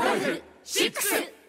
ゴルフ6